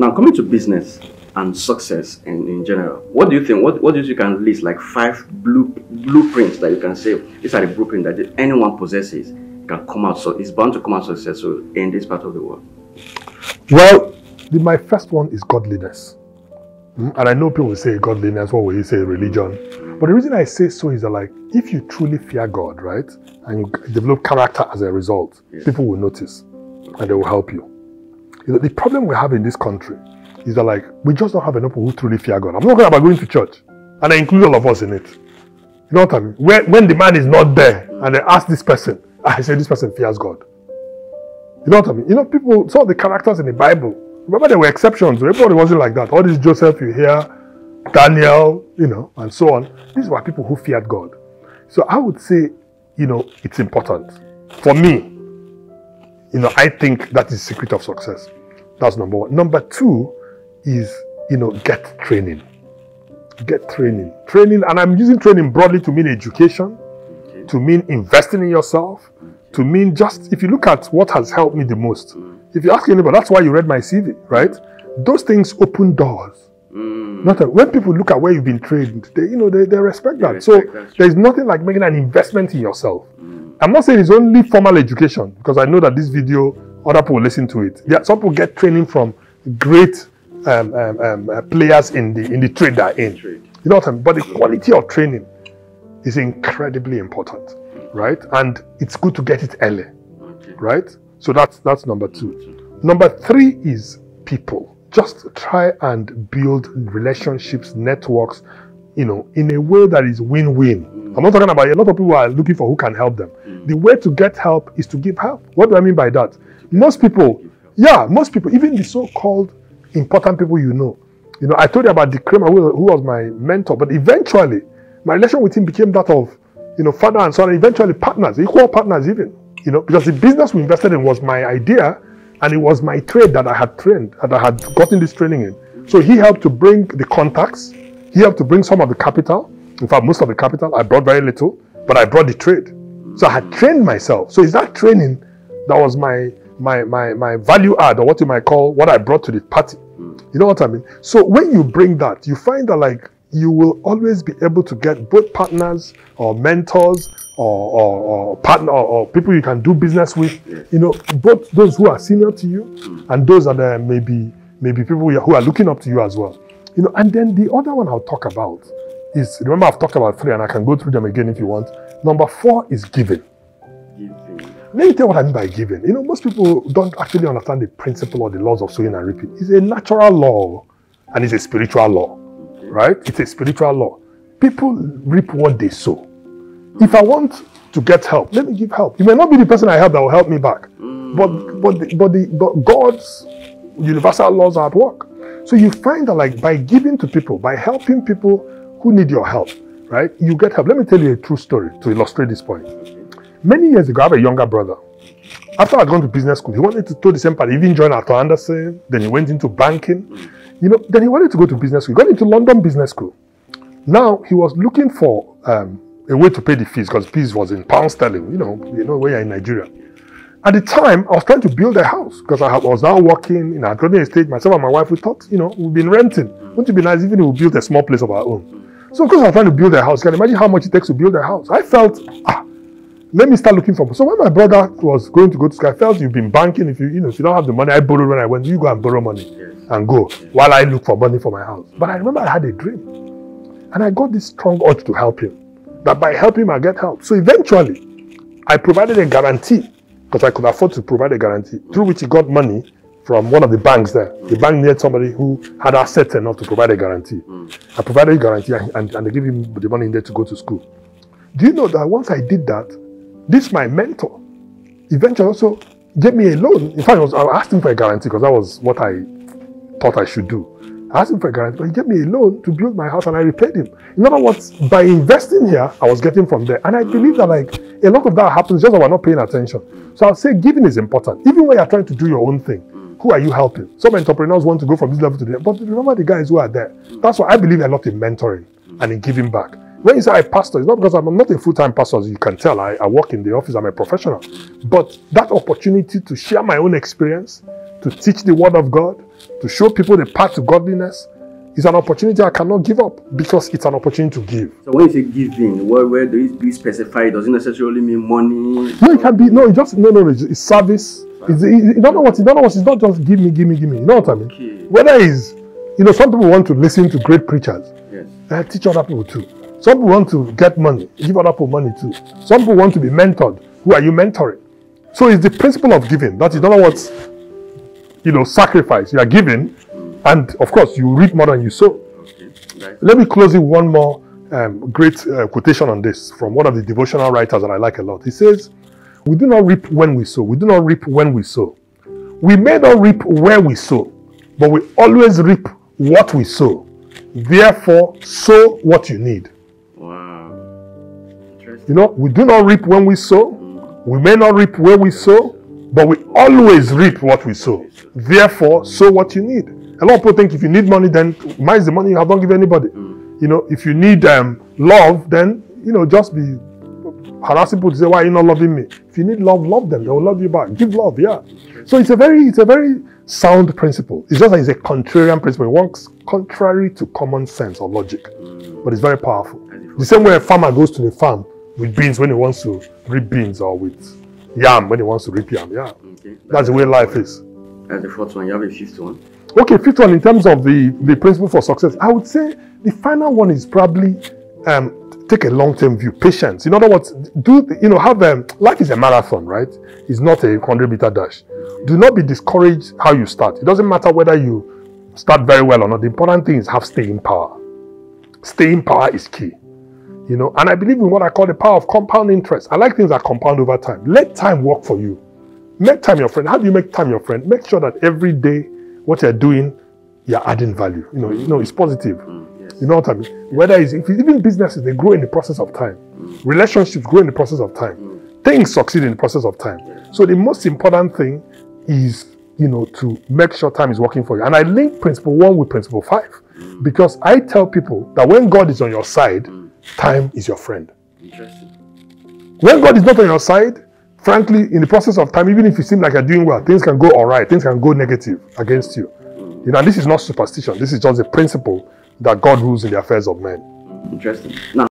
Now, coming to business and success in, in general, what do you think? What, what do you can list like five blue, blueprints that you can say these are the blueprint that anyone possesses can come out so it's bound to come out successful in this part of the world? Well, the, my first one is godliness. Mm, And I know people say godliness, what will you say, religion? But the reason I say so is that, like, if you truly fear God, right, and you develop character as a result, Yes. people will notice and they will help you. The problem we have in this country is that, like, we just don't have enough people who truly fear God. I'm not talking about going to church, and I include all of us in it. You know what I mean? When, when the man is not there and they ask this person, I say, this person fears God. You know what I mean? You know, people, of the characters in the Bible, remember there were exceptions. Everybody wasn't like that. All this Joseph you hear, Daniel, you know, and so on. These were people who feared God. So I would say, you know, it's important. For me, you know, I think that is the secret of success. That's number one. Number two is, you know, get training. Get training. Training, and I'm using training broadly to mean education, Okay. to mean investing in yourself, to mean just if you look at what has helped me the most. If you ask anybody, that's why you read my CV, right? Those things open doors. Mm, Not that when people look at where you've been trained, they you know they, they respect They that. respect so there's nothing like making an investment in yourself. mm, I'm not saying it's only formal education because I know that this video other people listen to it. There, some people get training from great um, um, um, uh, players in the in the trade they're in. trade. You know what I mean? But the quality of training is incredibly important, right? And it's good to get it early, Okay. right? So that's that's number two. Number three is people. Just try and build relationships, networks, you know, in a way that is win-win. I'm not talking about a lot of people are looking for who can help them. The way to get help is to give help. What do I mean by that? Most people, yeah, most people, even the so-called important people you know. You know, I told you about the Kramer who, was my mentor, but eventually my relation with him became that of, you know, father and son, and eventually partners, equal partners even. You know, because the business we invested in was my idea and it was my trade that I had trained, that I had gotten this training in. So he helped to bring the contacts, he helped to bring some of the capital. In fact, most of the capital, I brought very little, but I brought the trade. So I had trained myself. So it's that training that was my my my my value add, or what you might call what I brought to the party. You know what I mean? So when you bring that, you find that like you will always be able to get both partners or mentors or, or, or partner or, or people you can do business with. You know, both those who are senior to you and those that are maybe maybe people who are looking up to you as well. You know, and then the other one I'll talk about is remember I've talked about three and I can go through them again if you want. Number four is giving. Let me tell you what I mean by giving. You know, most people don't actually understand the principle or the laws of sowing and reaping. It's a natural law and it's a spiritual law, right? It's a spiritual law. People reap what they sow. If I want to get help, let me give help. You may not be the person I help that will help me back, but but the, but the but God's universal laws are at work. So you find that like by giving to people, by helping people who need your help, right? You get help. Let me tell you a true story to illustrate this point. Many years ago, I have a younger brother. After I'd gone to business school, he wanted to do the same path. He even joined Arthur Andersen. Then he went into banking. You know, then he wanted to go to business school. He got into London Business School. Now he was looking for um, a way to pay the fees because fees was in pound sterling. You know, you know when you're in Nigeria. At the time, I was trying to build a house because I was now working. in a stage. Myself and my wife, we thought, you know, we've been renting. Wouldn't it be nice even if we built a small place of our own? So, of course, I was trying to build a house. Can You imagine how much it takes to build a house. I felt, ah, let me start looking for. So when my brother was going to go to school, I felt you've been banking. If you, you know, if you don't have the money, I borrowed when I went. You go and borrow money Yes. and go while I look for money for my house. But I remember I had a dream, and I got this strong urge to help him. That by helping him, I get help. So eventually, I provided a guarantee because I could afford to provide a guarantee through which he got money from one of the banks there. The bank needed somebody who had assets enough to provide a guarantee. Mm. I provided a guarantee and, and, and they gave him the money in there to go to school. Do you know that once I did that, this my mentor eventually also gave me a loan. In fact, I, was, him for a guarantee because that was what I thought I should do. I asked him for a guarantee, but he gave me a loan to build my house and I repaid him. In other words, by investing here, I was getting from there. And I believe that like a lot of that happens just that we're not paying attention. So I'll say giving is important. Even when you're trying to do your own thing, who are you helping? Some entrepreneurs want to go from this level to the next, but remember the guys who are there. That's why I believe a lot in mentoring and in giving back. When you say I pastor, it's not because I'm not a full-time pastor, as you can tell. I, I work in the office, I'm a professional. But that opportunity to share my own experience, to teach the word of God, to show people the path to godliness, is an opportunity I cannot give up because it's an opportunity to give. So when you say giving, where, where do you, do you specify? Does it necessarily mean money? No, it can be no, it just no, no, it's, it's service. It's, it, you don't know what, you don't know what, it's not just give me, give me, give me. You know what I mean? Okay. Whether it's, you know, some people want to listen to great preachers, Yes. uh, teach other people too. Some people want to get money, give other people money too. Some people want to be mentored. Who are you mentoring? So it's the principle of giving. That is don't know you know, sacrifice. You are giving, and of course you reap more than you sow. Okay. Let me close with one more um, great uh, quotation on this from one of the devotional writers that I like a lot. He says, We do not reap when we sow. We do not reap when we sow. We may not reap where we sow, but we always reap what we sow. Therefore, sow what you need. You know, we do not reap when we sow. We may not reap where we sow, but we always reap what we sow. Therefore, sow what you need. A lot of people think if you need money, then minus the money you have, don't give anybody. You know, if you need um, love, then you know, just be harassing people to say, "Why are you not loving me?" If you need love, love them. They will love you back. Give love, yeah. So it's a very, it's a very sound principle. It's just that it's a contrarian principle. It works contrary to common sense or logic, but it's very powerful. The same way a farmer goes to the farm with beans when he wants to reap beans, or with yam when he wants to reap yam. Yeah, Okay. that's the way life is. That's the fourth one. You have a fifth one. Okay, fifth one in terms of the, the principle for success, I would say the final one is probably um, take a long term view, patience. In other words, do you know have um, life is a marathon, right? It's not a hundred meter dash. Do not be discouraged how you start. It doesn't matter whether you start very well or not. The important thing is have staying power. Staying power is key. You know, and I believe in what I call the power of compound interest. I like things that compound over time. Let time work for you. Make time your friend. How do you make time your friend? Make sure that every day what you're doing, you're adding value. You know, you know, it's positive. Mm, yes. You know what I mean? Whether it's if it's even businesses, they grow in the process of time. Mm. Relationships grow in the process of time. Mm. Things succeed in the process of time. So the most important thing is, you know, to make sure time is working for you. And I link principle one with principle five. Mm. Because I tell people that when God is on your side, time is your friend. Interesting. When God is not on your side, frankly, in the process of time, even if you seem like you're doing well, things can go all right, things can go negative against you. Hmm. You know, this is not superstition. This is just a principle that God rules in the affairs of men. Hmm. Interesting. Now,